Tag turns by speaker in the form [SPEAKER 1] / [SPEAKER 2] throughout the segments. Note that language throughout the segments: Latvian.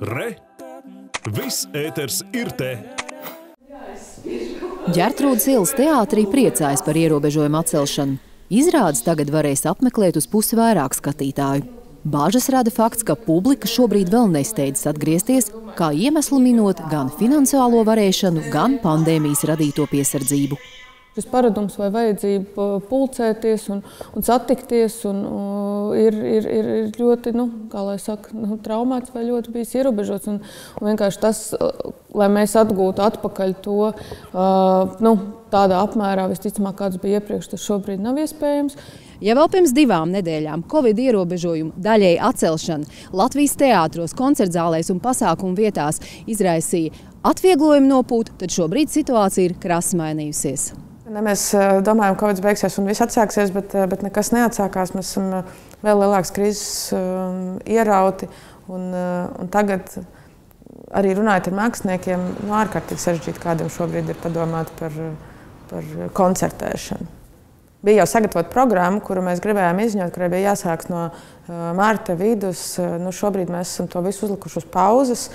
[SPEAKER 1] Re! Viss ēters ir te!
[SPEAKER 2] Ģertrūdas ielas teātrī priecājas par ierobežojumu atcelšanu. Izrādes tagad varēs apmeklēt uz pusi vairāk skatītāju. Bāžas rada fakts, ka publika šobrīd vēl nesteidzas atgriezties, kā iemeslu minot gan finansiālo varēšanu, gan pandēmijas radīto piesardzību.
[SPEAKER 3] Šis paradums vai vajadzība pulcēties un, un satikties un, uh, ir, ir, ir ļoti, nu, kā lai saka, nu, traumēts vai ļoti bijis ierobežots. Un, un vienkārši tas, lai mēs atgūtu atpakaļ to uh, nu, tādā apmērā, visticamāk, kāds bija iepriekš, tas šobrīd nav iespējams.
[SPEAKER 2] Ja vēl pirms divām nedēļām Covid ierobežojumu daļēji atcelšana Latvijas teātros, koncertzālēs un pasākumu vietās izraisīja atvieglojumu nopūt, tad šobrīd situācija ir krasi mainījusies.
[SPEAKER 3] Ne, mēs domājam, ka Covid beigsies un viss atsāksies, bet, bet nekas neatsākās. Mēs esam vēl lielākas krīzes ierauti. Un, un tagad arī runājot ar māksliniekiem, nu, ārkārtīgi sarežģīti kādam šobrīd ir padomāt par, par koncertēšanu. Bija jau sagatavota programma, kuru mēs gribējām izņemt, kurai bija jāsākas no mārta vidus. Nu, šobrīd mēs esam to visu uzlikuši uz pauzes.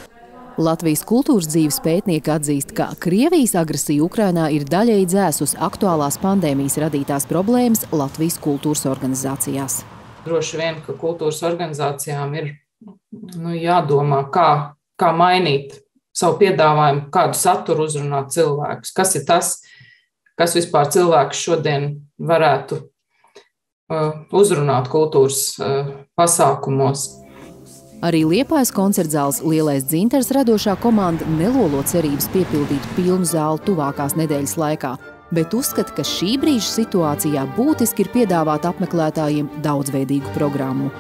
[SPEAKER 2] Latvijas kultūras dzīves pētnieki atzīst, ka Krievijas agresija Ukrainā ir daļēji dzēsus aktuālās pandēmijas radītās problēmas Latvijas kultūras organizācijās.
[SPEAKER 4] Droši vien, ka kultūras organizācijām ir nu, jādomā, kā, kā mainīt savu piedāvājumu, kādu saturu uzrunāt cilvēkus. Kas ir tas, kas vispār cilvēks šodien varētu uh, uzrunāt kultūras uh, pasākumos.
[SPEAKER 2] Arī Liepājas koncertzāles lielais dzintars radošā komanda nelolo cerības piepildīt pilnu zāli tuvākās nedēļas laikā, bet uzskata, ka šī brīža situācijā būtiski ir piedāvāt apmeklētājiem daudzveidīgu programmu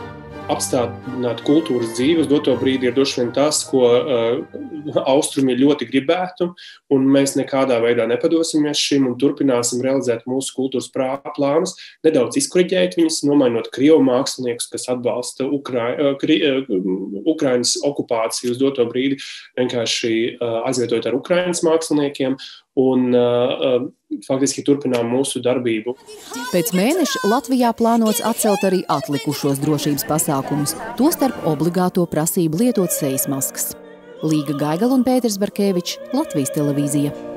[SPEAKER 5] apstādināt kultūras dzīvi uz doto brīdi ir droši vien tas, ko uh, austrumi ļoti gribētu, un mēs nekādā veidā nepadosimies šim un turpināsim realizēt mūsu kultūras plānus, nedaudz izkoriģēt viņus, nomainot krievu māksliniekus, kas atbalsta Ukrai, uh, kri, uh, Ukrainas okupāciju uz doto brīdi, vienkārši uh, aizvietojot ar Ukrainas māksliniekiem un uh, faktiski turpinām mūsu darbību.
[SPEAKER 2] Pēc mēneša Latvijā plānots atcelt arī atlikušos drošības pasākumus, tostarp obligāto prasību lietot sejas maskas. Līga Gaigala un Pēters Barkevičs, Latvijas televīzija.